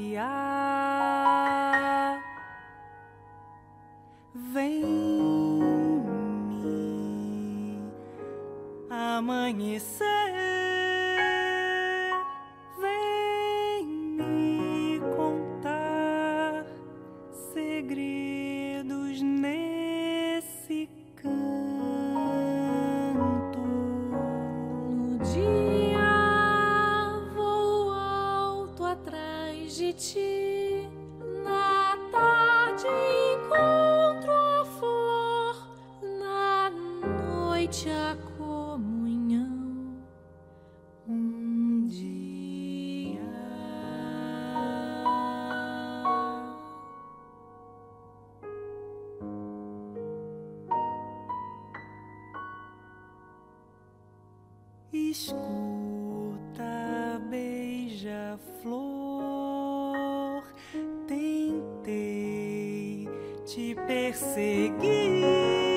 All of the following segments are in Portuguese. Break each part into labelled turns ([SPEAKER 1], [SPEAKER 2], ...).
[SPEAKER 1] guiar. Vem me
[SPEAKER 2] amanhecer. Atrás de ti. Na tarde encontro a flor.
[SPEAKER 1] Perseguir.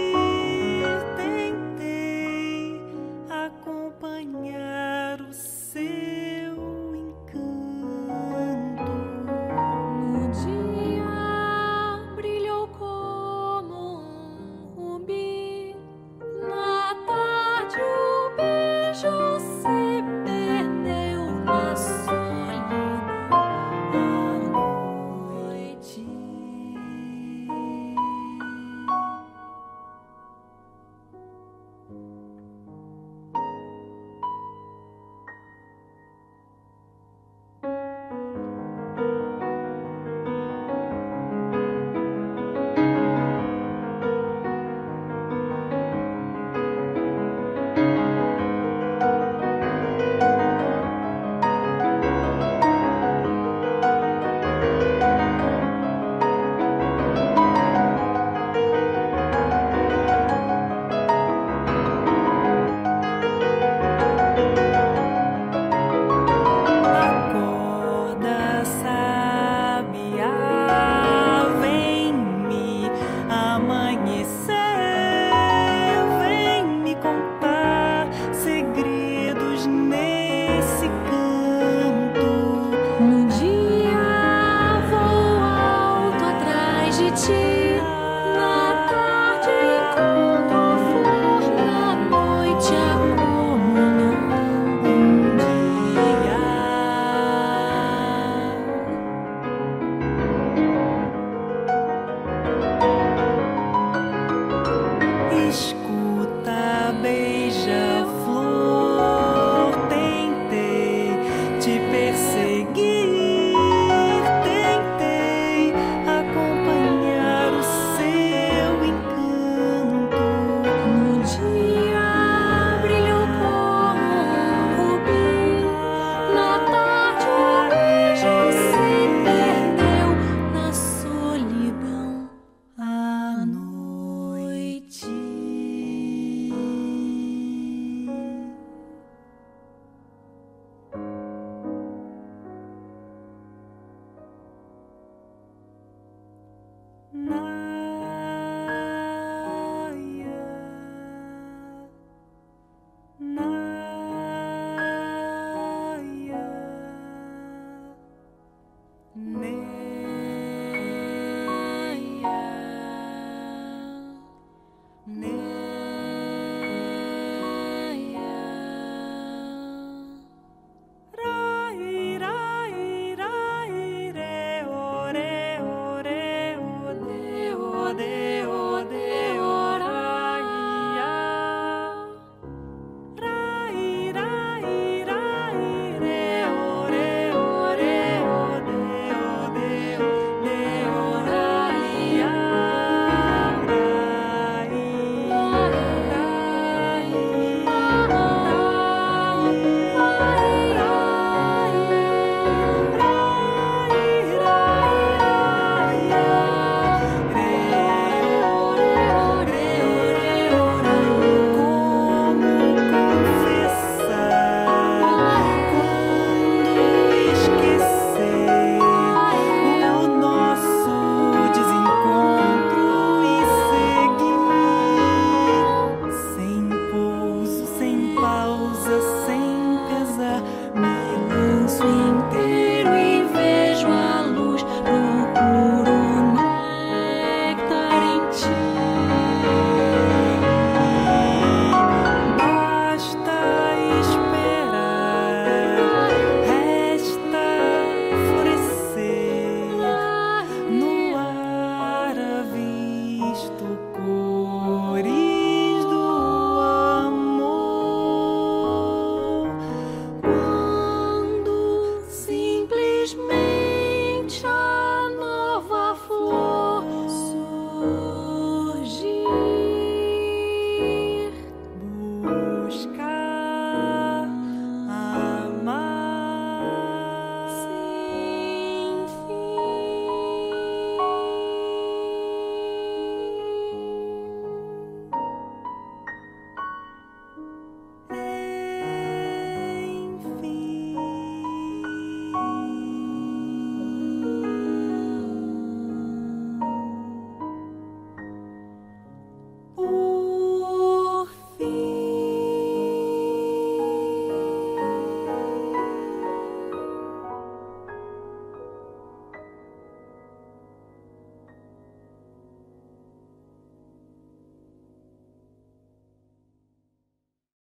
[SPEAKER 1] Ne